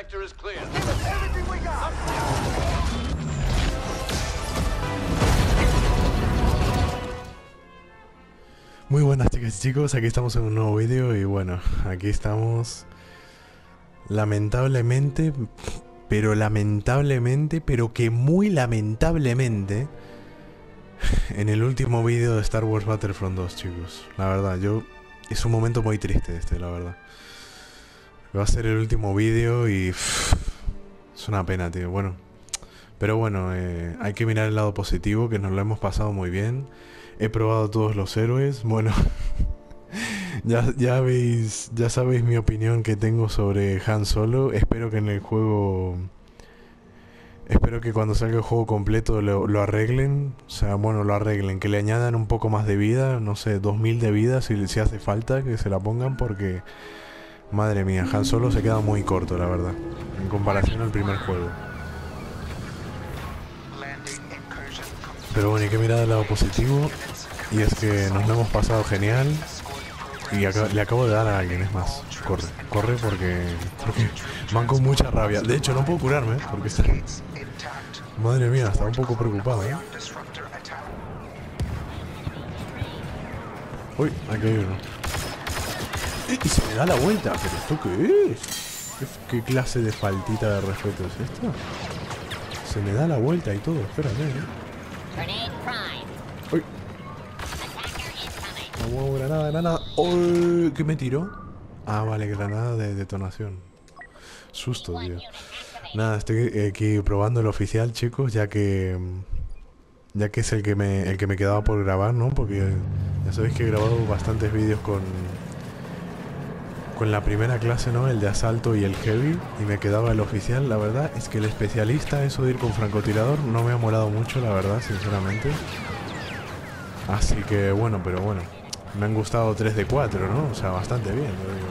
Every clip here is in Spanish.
sector is clear. Muy buenas chicas y chicos, aquí estamos en un nuevo vídeo y bueno, aquí estamos lamentablemente, pero lamentablemente, pero que muy lamentablemente en el último vídeo de Star Wars Battlefront 2 chicos, la verdad, yo es un momento muy triste este, la verdad. Va a ser el último vídeo y es una pena, tío, bueno. Pero bueno, eh, hay que mirar el lado positivo, que nos lo hemos pasado muy bien. He probado todos los héroes. Bueno, ya, ya veis, ya sabéis mi opinión que tengo sobre Han Solo. Espero que en el juego, espero que cuando salga el juego completo lo, lo arreglen. O sea, bueno, lo arreglen, que le añadan un poco más de vida, no sé, 2000 de vida si, si hace falta, que se la pongan porque, madre mía, Han Solo se queda muy corto, la verdad, en comparación al primer juego. Pero bueno, hay que mirar el lado positivo. Y es que nos lo hemos pasado genial. Y le acabo de dar a alguien, es más. Corre, corre porque, porque van con mucha rabia. De hecho, no puedo curarme porque está... Madre mía, está un poco preocupado, ¿eh? Uy, aquí hay uno. ¡Eh! Y se me da la vuelta. ¿Pero esto qué es? ¿Qué, clase de faltita de respeto es esta? Se me da la vuelta y todo. Espérate, ¿eh? Vamos, granada, granada. ¡Uy! ¿Qué me tiró? Ah, vale, granada de detonación. Susto, tío. Nada, estoy aquí probando el oficial, chicos, ya que ya que es el que me el que me quedaba por grabar, ¿no? Porque ya sabéis que he grabado bastantes vídeos con con la primera clase, ¿no? El de asalto y el heavy y me quedaba el oficial. La verdad es que el especialista, eso de ir con francotirador, no me ha molado mucho, la verdad, sinceramente. Así que bueno, pero bueno, me han gustado 3 de 4, ¿no? O sea, bastante bien, lo digo.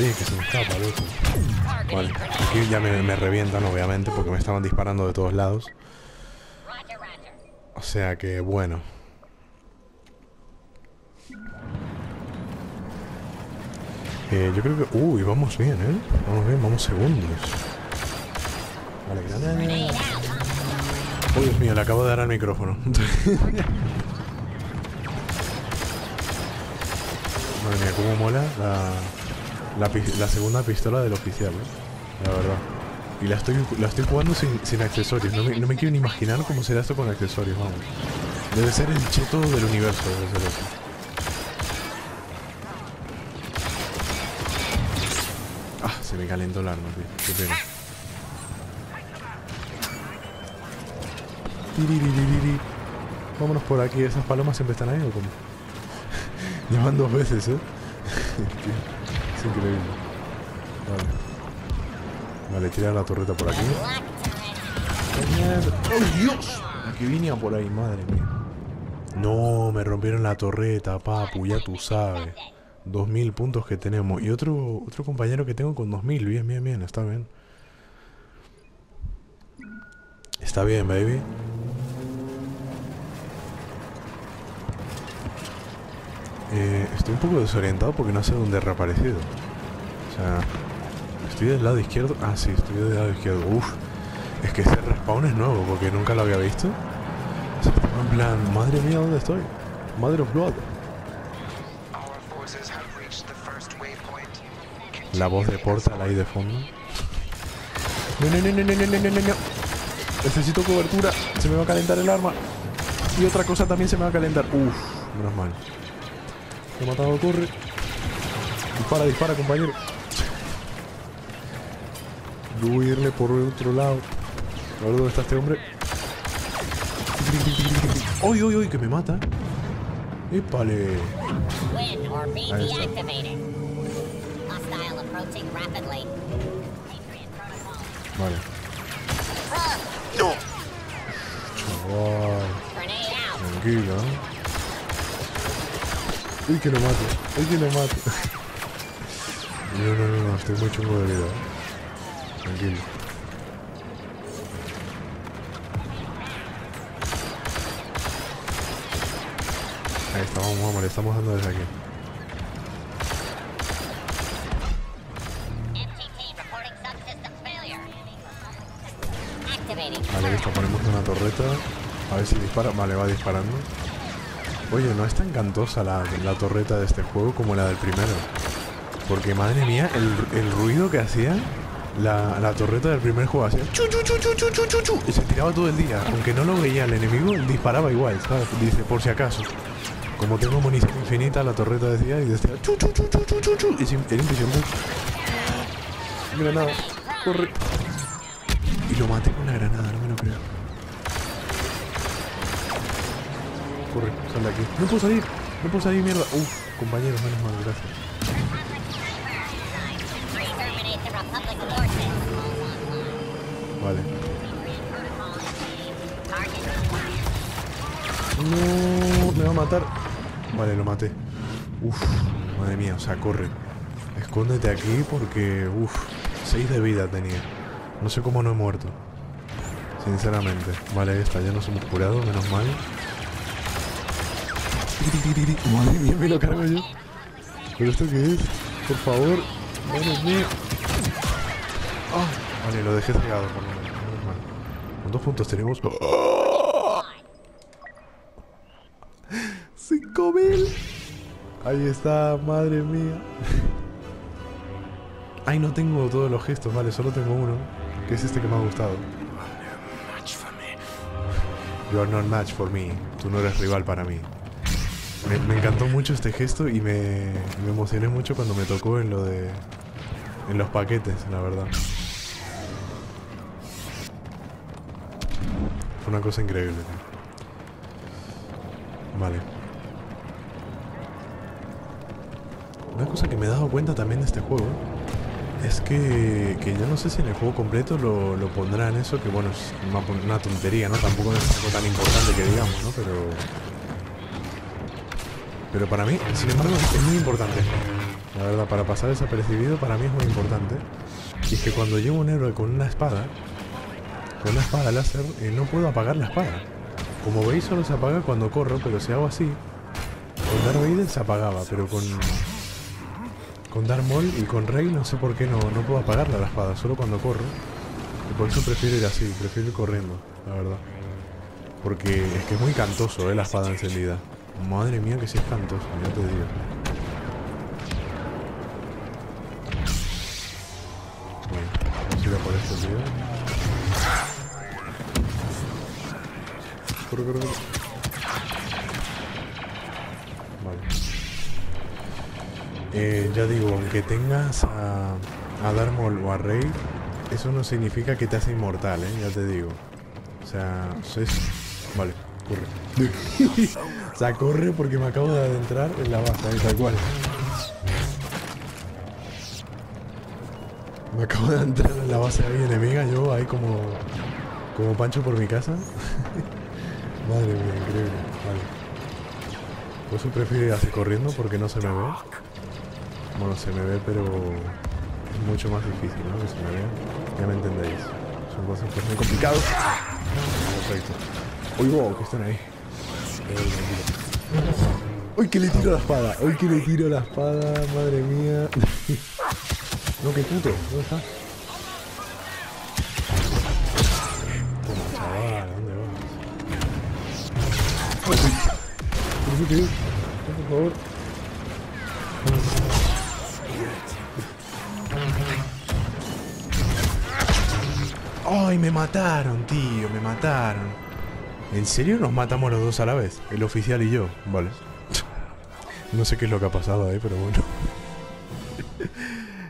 Oye, que se me escapa, loco. Vale, aquí ya me, revientan, obviamente, porque me estaban disparando de todos lados. O sea que, bueno. Eh, yo creo que... Uy, vamos bien, ¿eh? Vamos bien, vamos segundos. Vale, granada. Oh, Dios mío, le acabo de dar al micrófono. Madre mía, cómo mola la, segunda pistola del oficial, ¿eh? La verdad. Y la estoy, la estoy jugando sin, sin accesorios. No me, no me quiero ni imaginar cómo será esto con accesorios, vamos. Debe ser el cheto del universo, debe ser eso. Se me calentó el arma, tío. Qué pena. Vámonos por aquí. ¿Esas palomas siempre están ahí o cómo? Llevan dos veces, ¿eh? Es increíble. Vale. Vale, tirar la torreta por aquí. ¡Oh, Dios! Que venía por ahí, madre mía. No, me rompieron la torreta, papu, ya tú sabes. 2000 puntos que tenemos. Y otro, otro compañero que tengo con 2000. Bien, bien, bien, está bien. Está bien, baby. Eh, estoy un poco desorientado porque no sé dónde he reaparecido. O sea, estoy del lado izquierdo. Ah, sí, estoy del lado izquierdo. Uf, es que ese respawn es nuevo porque nunca lo había visto. O sea, en plan, madre mía, ¿dónde estoy? Mother of God. La voz de Portal ahí de fondo. Necesito cobertura. Se me va a calentar el arma. Y otra cosa también se me va a calentar. Uf, menos mal. Lo he matado, corre. Dispara, dispara, compañero. Voy a irle por el otro lado. A ver dónde está este hombre. ¡Uy, uy, uy! Que me mata. ¡Épale! Vale. Frog. Chaval. Tranquilo, ¿eh? Uy, que lo mato. Uy, que lo mato. No, no, no, no, estoy muy chungo de vida. ¿eh? Tranquilo. Ahí está, vamos, vamos, le estamos dando desde aquí. A ver si dispara. Vale, va disparando. Oye, no es tan cantosa la, la torreta de este juego como la del primero. Porque madre mía, el, el ruido que hacía la, la, torreta del primer juego hacía chu, chu, chu, y se tiraba todo el día. Aunque no lo veía el enemigo, disparaba igual, ¿sabes? Dice, por si acaso. Como tengo munición infinita, la torreta decía y decía chu, chu, chu, chu, chu, chu, Y sin, era impresionante. Granada, corre. Y lo maté con la granada, Corre, sal de aquí. No puedo salir, no puedo salir, mierda. Uf, compañeros, menos mal, gracias. Vale. No, me va a matar. Vale, lo maté. Uf, madre mía, o sea, corre. Escóndete aquí porque, uf, 6 de vida tenía. No sé cómo no he muerto. Sinceramente. Vale, está, ya nos hemos curado, menos mal. Madre mía, me lo cargo yo. ¿Pero esto qué es? Por favor. Madre mía. Ah, vale, lo dejé cegado por lo menos. ¿Cuántos puntos tenemos? ¡Cinco mil! Ahí está, madre mía. Ay, no tengo todos los gestos, vale, solo tengo uno. Que es este que me ha gustado. You are not match for me. Tú no eres rival para mí. Me, encantó mucho este gesto y me, me emocioné mucho cuando me tocó en lo de. en los paquetes, la verdad. Fue una cosa increíble. Vale. Una cosa que me he dado cuenta también de este juego es que, que yo no sé si en el juego completo lo, lo pondrán eso, que bueno, es una, una tontería, ¿no? Tampoco es algo tan importante que digamos, ¿no? Pero... Pero para mí, sin embargo, es muy importante. La verdad, para pasar desapercibido, para mí es muy importante. Y es que cuando llevo un héroe con una espada, con una espada láser, eh, no puedo apagar la espada. Como veis, solo se apaga cuando corro, pero si hago así, con Darth Vader se apagaba, pero con... Con Darth Maul y con Rey no sé por qué no, no puedo apagarla la espada, solo cuando corro. Y por eso prefiero ir así, prefiero ir corriendo, la verdad. Porque es que es muy cantoso, eh, la espada encendida. Madre mía que es cantoso, ya te digo. Bueno, vamos a ir a por este tío. Corre, corre, corre. Vale. Eh, ya digo, aunque tengas a, a Darth Maul o a Rey, eso no significa que te hace inmortal, ¿eh? Ya te digo. O sea, es... Vale, corre. o sea, corre porque me acabo de adentrar en la base, tal cual. Me acabo de adentrar en la base ahí enemiga, yo ahí como... Como Pancho por mi casa. Madre mía, increíble. Vale. Por eso prefiero ir así corriendo porque no se me ve. Bueno, se me ve, pero es mucho más difícil, ¿no? Que se me vea. Ya me entendéis. Son cosas pues muy complicadas. Perfecto. Uy, wow, que están ahí. Uy, que le tiro la espada. Uy, que le tiro la espada. Madre mía. no, qué puto. ¿Dónde está? Chaval. ¿Dónde vas? Por favor. ¡Ay, me mataron, tío! Me mataron. ¿En serio nos matamos los dos a la vez? El oficial y yo. Vale. No sé qué es lo que ha pasado ahí, pero bueno.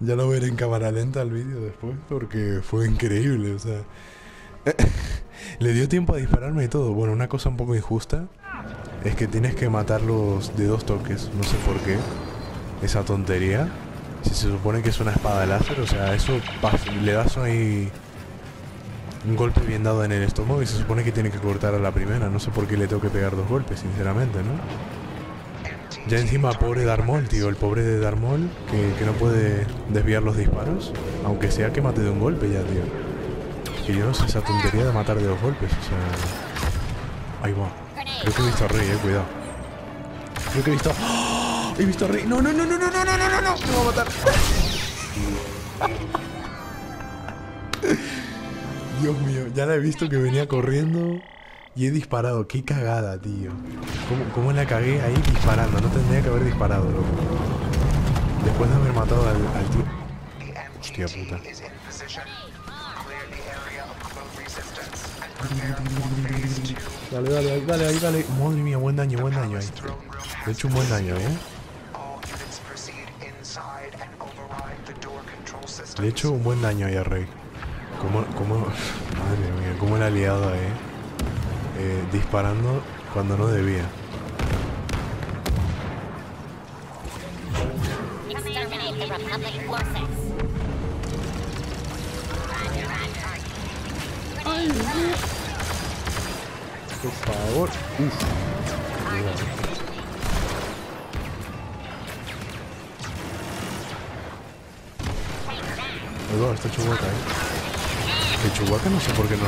ya lo veré en cámara lenta el vídeo después porque fue increíble, o sea. Le dio tiempo a dispararme y todo. Bueno, una cosa un poco injusta es que tienes que matarlos de dos toques. No sé por qué. Esa tontería. Si se supone que es una espada láser, o sea, eso le das ahí un golpe bien dado en el estómago y se supone que tiene que cortar a la primera. No sé por qué le tengo que pegar dos golpes, sinceramente, ¿no? Ya encima, pobre Darmol, tío, el pobre de Darmol, que, que no puede desviar los disparos, aunque sea que mate de un golpe ya, tío. Que yo no sé esa tontería de matar de dos golpes, o sea... Ahí va. Creo que he visto a Rey, eh, cuidado. Creo que he visto... ¡Oh! He visto a Rey. No, no, no, no, no, no, no, no, no. Me va a matar. Dios mío, ya la he visto que venía corriendo y he disparado. Qué cagada, tío. ¿Cómo, cómo la cagué ahí disparando? No tendría que haber disparado, loco. Después de haber matado al, tío. Hostia puta. Dale, dale, dale, ahí, dale. Madre mía, buen daño, buen daño ahí. He hecho un buen daño, ¿eh? Le he hecho un buen daño ahí a Rey. ¿Cómo, cómo, madre mía, cómo la ha liado ahí? Eh, disparando cuando no debía. Por favor. Uf. Está Chewbacca, eh. Que Chewbacca no sé por qué no.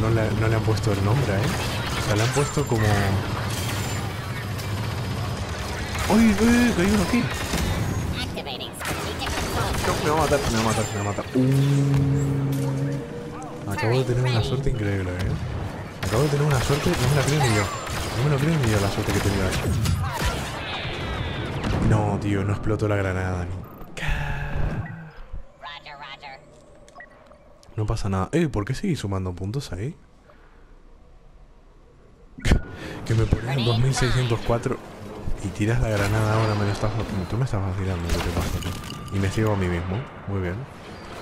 No le, han puesto el nombre, eh. O sea, le han puesto como... ¡Uy, uy, que hay uno aquí! No, me va a matar, me va a matar, me va a matar. Uh. Acabo de tener una suerte increíble, eh. Acabo de tener una suerte, no me la creo ni yo. No me lo creo ni yo la suerte que he tenido. No, tío, no explotó la granada ni. No pasa nada. Eh, ¿por qué seguís sumando puntos ahí? que me pones en 2604 y tiras la granada ahora me lo estás tú me estás vacilando, ¿qué te pasa? Y me ciego a mí mismo, muy bien.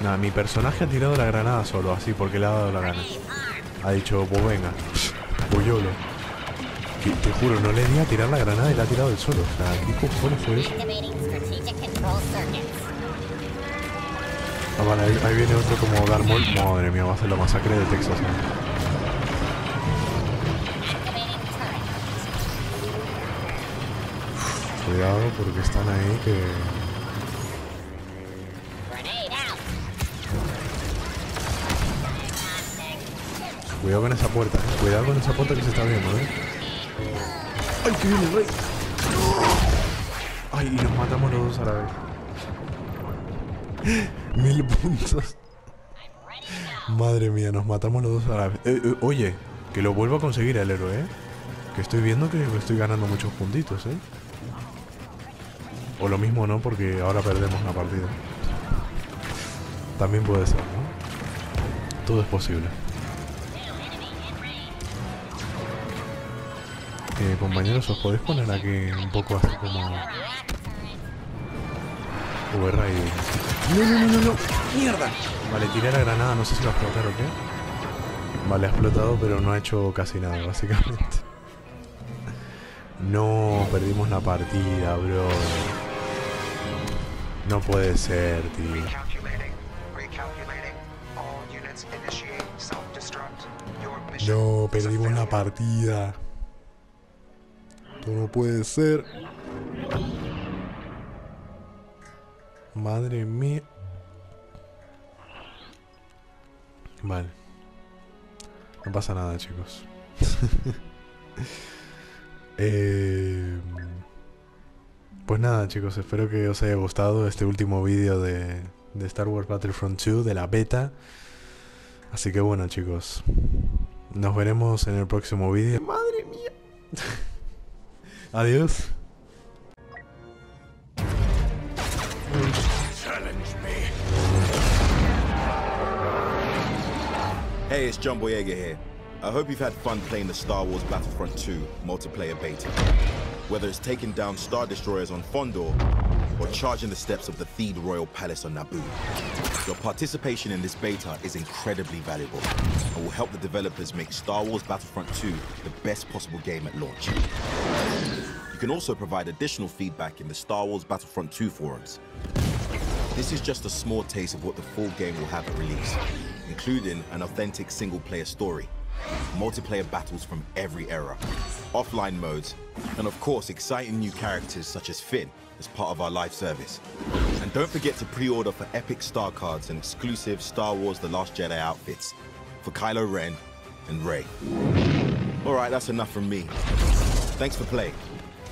Nada, mi personaje ha tirado la granada solo, así porque le ha dado la gana. Ha dicho, pues venga, Puyolo. Que, te juro, no le di a tirar la granada y la ha tirado él solo. O sea, ¿qué cojones fue eso? Ah, vale, ahí, viene otro como Darth Maul. Madre mía, va a ser la masacre de Texas. ¿eh? Cuidado porque están ahí que... Cuidado con esa puerta, eh. Cuidado con esa puerta que se está viendo, eh. ¡Ay, que viene el rey! ¡Ay, y nos matamos los dos a la vez! Mil puntos. Madre mía, nos matamos los dos a la vez. Eh, eh, oye, que lo vuelvo a conseguir el héroe, eh. Que estoy viendo que estoy ganando muchos puntitos, eh. O lo mismo no, porque ahora perdemos la partida. También puede ser, ¿no? Todo es posible. Eh, compañeros, ¿os podéis poner aquí un poco así como... Y... ¡No, no, no, no, no! ¡Mierda! Vale, tiré la granada, no sé si va a explotar o qué. Vale, ha explotado, pero no ha hecho casi nada, básicamente. No, perdimos la partida, bro. No puede ser, tío. No, perdimos la partida. Esto no puede ser. Madre mía. Vale. No pasa nada, chicos. Eh, pues nada, chicos, espero que os haya gustado este último vídeo de, de Star Wars Battlefront 2, de la beta. Así que bueno, chicos. Nos veremos en el próximo vídeo. ¡Madre mía! Adiós. Hey, it's John Boyega here. I hope you've had fun playing the Star Wars Battlefront 2 multiplayer beta. Whether it's taking down Star Destroyers on Fondor or charging the steps of the Theed Royal Palace on Naboo, your participation in this beta is incredibly valuable and will help the developers make Star Wars Battlefront 2 the best possible game at launch. You can also provide additional feedback in the Star Wars Battlefront 2 forums. This is just a small taste of what the full game will have at release, including an authentic single player story, multiplayer battles from every era, offline modes, and of course, exciting new characters such as Finn as part of our live service. And don't forget to pre order for epic star cards and exclusive Star Wars The Last Jedi outfits for Kylo Ren and Rey. Alright, that's enough from me. Thanks for playing.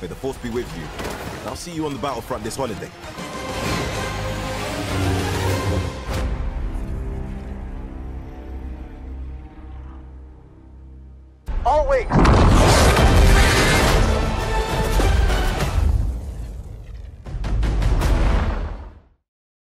May the Force be with you. I'll see you on the battlefront this holiday.